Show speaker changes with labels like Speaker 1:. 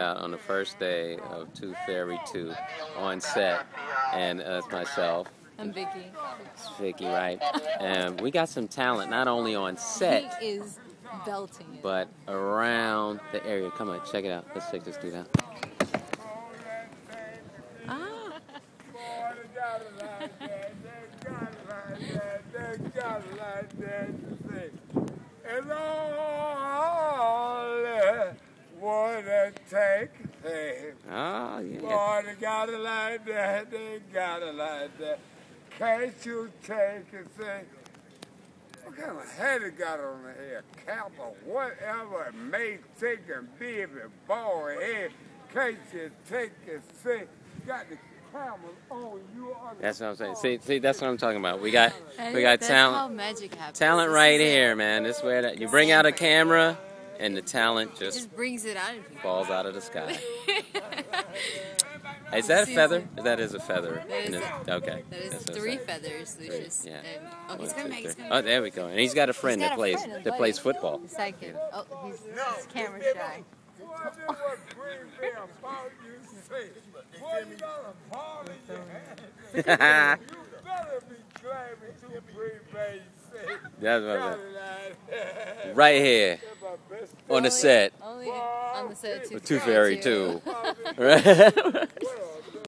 Speaker 1: out on the first day of Tooth Fairy 2 on set, and uh, it's myself,
Speaker 2: I'm Vicky.
Speaker 1: it's Vicky, right? And we got some talent not only on set,
Speaker 2: He is belting it.
Speaker 1: but around the area. Come on, check it out. Let's check this dude out.
Speaker 2: ah,
Speaker 3: It's only what it takes. Hey,
Speaker 1: Oh, yeah.
Speaker 3: Boy, they got it like that. They got it like that. Can't you take and say, what kind of head it got on the head? Cap or whatever it may take and be if it bald head. Can't you take and say, got the camera on you
Speaker 1: That's what I'm saying. See, see, that's what I'm talking about. We got, we got
Speaker 2: that's
Speaker 1: talent,
Speaker 2: magic
Speaker 1: talent right here, man. This where that you bring out a camera, and the talent
Speaker 2: It
Speaker 1: just
Speaker 2: just brings it out of people.
Speaker 1: falls out of the sky. Is that a feather? That is a feather.
Speaker 2: That is
Speaker 1: And
Speaker 2: a-
Speaker 1: okay.
Speaker 2: That is
Speaker 1: That's
Speaker 2: three
Speaker 1: saying.
Speaker 2: feathers, Lucius.
Speaker 1: yeah.
Speaker 2: And, oh,
Speaker 1: One,
Speaker 2: he's coming back. He's
Speaker 1: three.
Speaker 2: coming
Speaker 1: Oh, there we go. And he's got a friend
Speaker 2: got
Speaker 1: that
Speaker 2: a
Speaker 1: plays
Speaker 2: friend
Speaker 1: that
Speaker 2: that's
Speaker 1: plays
Speaker 2: like-
Speaker 1: football.
Speaker 2: Second. Oh, he's, he's camera shy.
Speaker 3: What did what Green Bay about you say? What you got a ball in your hand? You better be claiming to Green Bay say.
Speaker 1: That's what I'm
Speaker 3: Got
Speaker 1: saying.
Speaker 3: it like
Speaker 1: Right here
Speaker 3: That's my best
Speaker 1: on the set.
Speaker 2: Only on the set.
Speaker 1: Tooth Fairy too. Right?